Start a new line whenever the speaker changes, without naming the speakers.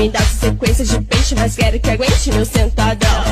me dá sequência de peixe, mas quero que aguente meu sentadão.